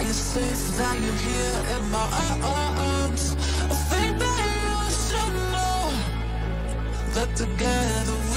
that you're safe, that you're here in my arms. I think that you should know that together